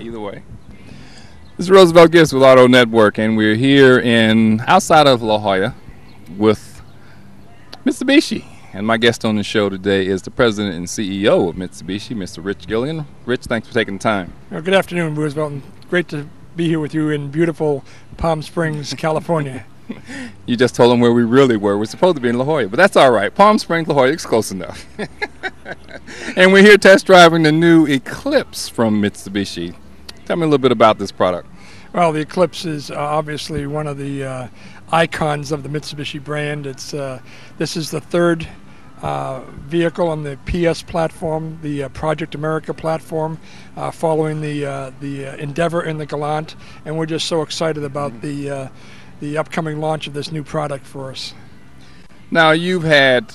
Either way. This is Roosevelt Gifts with Auto Network, and we're here in outside of La Jolla with Mitsubishi. And my guest on the show today is the president and CEO of Mitsubishi, Mr. Rich Gilligan. Rich, thanks for taking the time. Well, good afternoon, Roosevelt. Great to be here with you in beautiful Palm Springs, California. you just told them where we really were. We're supposed to be in La Jolla, but that's all right. Palm Springs, La Jolla, it's close enough. and we're here test driving the new Eclipse from Mitsubishi. Tell me a little bit about this product. Well, the Eclipse is uh, obviously one of the uh, icons of the Mitsubishi brand. It's uh, this is the third uh, vehicle on the PS platform, the uh, Project America platform, uh, following the uh, the Endeavor and the Galant, and we're just so excited about the uh, the upcoming launch of this new product for us. Now you've had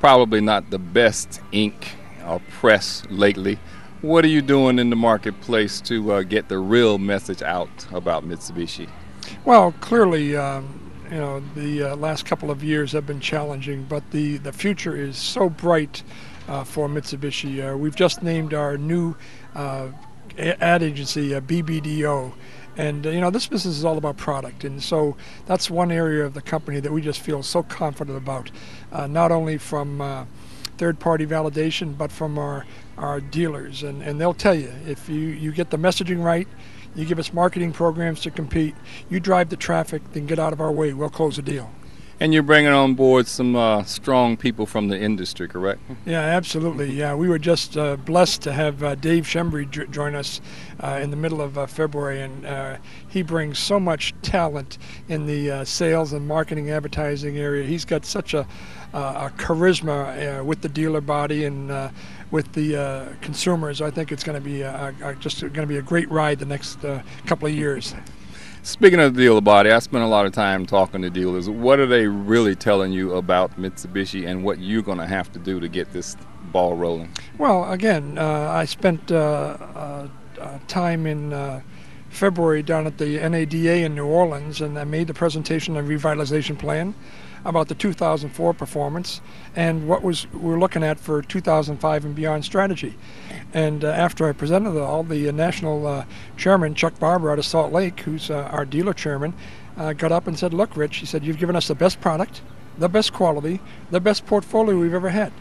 probably not the best ink or press lately. What are you doing in the marketplace to get the real message out about Mitsubishi? Well, clearly. Um, you know the uh, last couple of years have been challenging, but the the future is so bright uh, for Mitsubishi. Uh, we've just named our new uh, ad agency BBDO. And you know this business is all about product, and so that's one area of the company that we just feel so confident about, uh, not only from uh, third-party validation, but from our our dealers. And and they'll tell you if you you get the messaging right, you give us marketing programs to compete. You drive the traffic, then get out of our way. We'll close the deal. And you're bringing on board some uh, strong people from the industry, correct? Yeah, absolutely. Yeah, we were just uh, blessed to have uh, Dave Schembri join us uh, in the middle of uh, February, and uh, he brings so much talent in the sales and marketing advertising area. He's got such a, a charisma with the dealer body and with the consumers. I think it's going to be just going to be a great ride the next couple of years. Speaking of the dealer body, I spent a lot of time talking to dealers. What are they really telling you about Mitsubishi and what you're going to have to do to get this ball rolling? Well, again, uh, I spent uh, uh, uh, time in February down at the NADA in New Orleans, and I made the presentation of revitalization plan about the 2004 performance and what was we're looking at for 2005 and beyond strategy. And uh, after I presented it all, the uh, national uh, chairman, Chuck Barber out of Salt Lake, who's uh, our dealer chairman, uh, got up and said, look, Rich, he said, you've given us the best product, the best quality, the best portfolio we've ever had.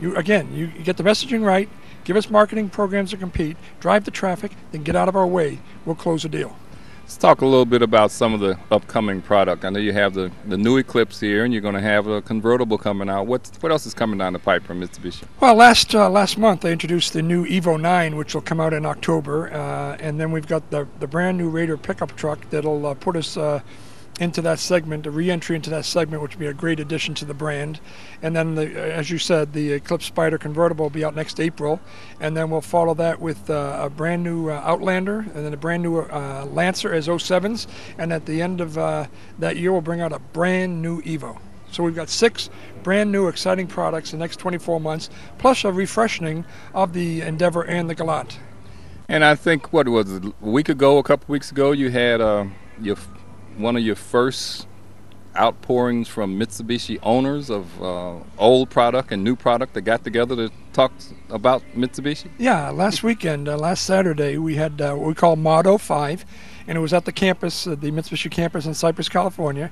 You Again, you get the messaging right, give us marketing programs to compete, drive the traffic, then get out of our way. We'll close the deal. Let's talk a little bit about some of the upcoming product. I know you have the, the new Eclipse here, and you're going to have a convertible coming out. What what else is coming down the pipe from Mitsubishi? Well, last uh, last month they introduced the new Evo 9, which will come out in October, uh, and then we've got the the brand new Raider pickup truck that'll uh, put us uh, into that segment, a re-entry into that segment, which would be a great addition to the brand. And then, the, as you said, the Eclipse Spyder convertible will be out next April, and then we'll follow that with uh, a brand new uh, Outlander, and then a brand new uh, Lancer as 07s, and at the end of uh, that year, we'll bring out a brand new Evo. So we've got six brand new exciting products in the next 24 months, plus a refreshing of the Endeavor and the Galant. And I think what was it, a week ago, a couple weeks ago, you had uh, your one of your first outpourings from Mitsubishi owners of uh, old product and new product that got together to talk about Mitsubishi? Yeah, last weekend, uh, last Saturday, we had uh, what we call Motto 5, and it was at the campus, uh, the Mitsubishi campus in Cypress, California.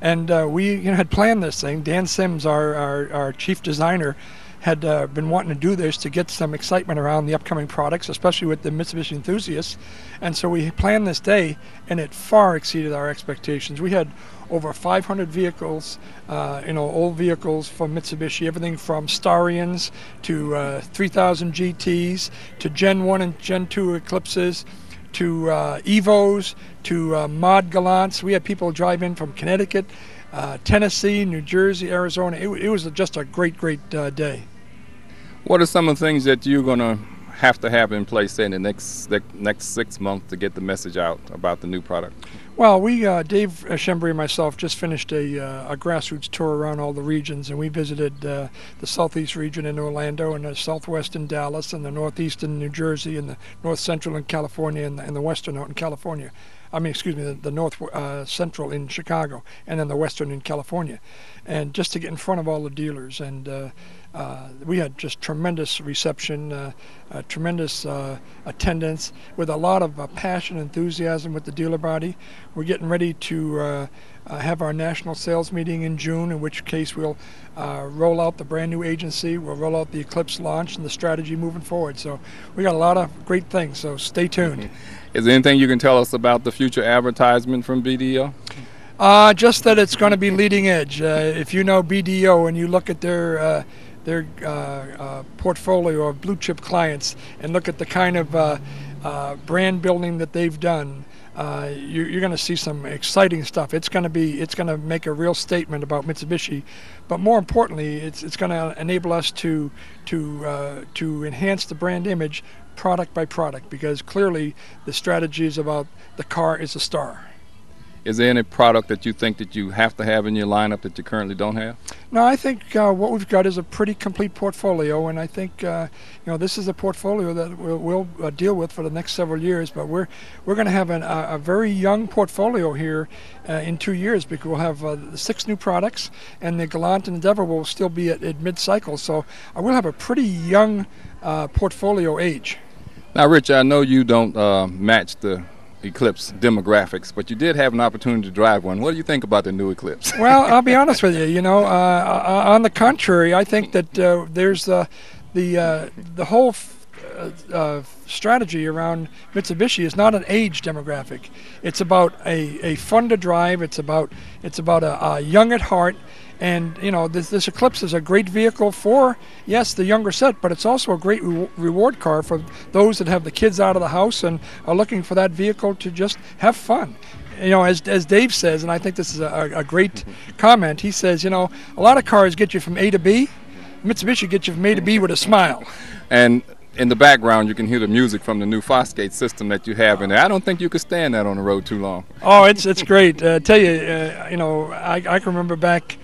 And uh, we you know, had planned this thing. Dan Sims, our, our, our chief designer, had uh, been wanting to do this to get some excitement around the upcoming products, especially with the Mitsubishi enthusiasts. And so we planned this day, and it far exceeded our expectations. We had over 500 vehicles, uh, you know, old vehicles from Mitsubishi, everything from Starions to uh, 3000 GTs to Gen 1 and Gen 2 Eclipses to uh, Evos to uh, Mod Galants. We had people drive in from Connecticut, uh, Tennessee, New Jersey, Arizona. It, it was just a great, great day. What are some of the things that you're going to have to have in place in the next the next six months to get the message out about the new product? Well, we uh, Dave Schembri and myself just finished a, uh, a, grassroots tour around all the regions, and we visited uh, the southeast region in Orlando, and the southwest in Dallas, and the northeast in New Jersey, and the north central in California, and the, and the western out in California. I mean, excuse me, the, the north uh, central in Chicago, and then the western in California, and just to get in front of all the dealers and uh, we had just tremendous reception, uh, uh, tremendous uh, attendance, with a lot of uh, passion, enthusiasm with the dealer body. We're getting ready to uh, uh, have our national sales meeting in June, in which case we'll uh, roll out the brand new agency, we'll roll out the Eclipse launch and the strategy moving forward. So we got a lot of great things. So stay tuned. Is there anything you can tell us about the future advertisement from BDO? Uh, just that it's going to be leading edge. Uh, if you know BDO and you look at their uh, their uh, uh, portfolio of blue chip clients and look at the kind of uh, uh, brand building that they've done, uh, you, you're going to see some exciting stuff. It's going to be it's going to make a real statement about Mitsubishi, but more importantly, it's it's going to enable us to to uh, to enhance the brand image product by product because clearly the strategy is about the car is a star. Is there any product that you think that you have to have in your lineup that you currently don't have? No, I think uh, what we've got is a pretty complete portfolio, and I think uh, you know this is a portfolio that we'll, we'll uh, deal with for the next several years. But we're we're going to have an, a, a very young portfolio here uh, in two years because we'll have uh, six new products, and the Galant and Endeavor will still be at, at mid-cycle. So uh, we'll have a pretty young portfolio age. Now, Rich, I know you don't match the Eclipse demographics, but you did have an opportunity to drive one. What do you think about the new Eclipse? well, I'll be honest with you. You know, uh, uh on the contrary, I think that uh, there's uh, the uh, the whole uh, strategy around Mitsubishi is not an age demographic. It's about a, a fun to drive. It's about it's about a, a young at heart and you know, this, this Eclipse is a great vehicle for yes the younger set, but it's also a great re- reward car for those that have the kids out of the house and are looking for that vehicle to just have fun you know, as, as Dave says, and I think this is a, a great comment, he says, you know, a lot of cars get you from A to B. Mitsubishi gets you from A to B with a smile. And in the background, you can hear the music from the new Fosgate system that you have in there. I don't think you could stand that on the road too long. Oh, it's it's great. Uh, tell you, uh, you know, I, I can remember back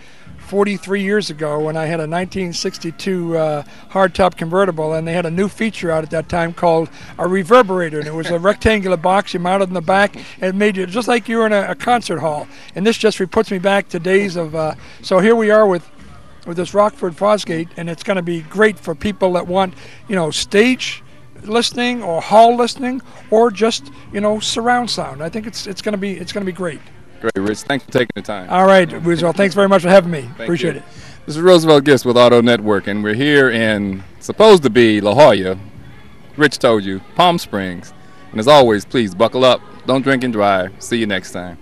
43 years ago when I had a 1962 uh, hardtop convertible, and they had a new feature out at that time called a reverberator, and it was a rectangular box you mounted in the back, and it made you just like you were in a, a concert hall. And this just puts me back to days of. Uh, so here we are with with this Rockford Fosgate, and it's going to be great for people that want, you know, stage listening or hall listening or just you know surround sound. I think it's it's going to be it's going to be great. Great, Rich. Thanks for taking the time. All right, Roosevelt. Thanks very much for having me. Thank Appreciate you. it. This is Roosevelt Gifts with Auto Network, and we're here in supposed to be La Jolla. Rich told you, Palm Springs. And as always, please buckle up, don't drink and drive. See you next time.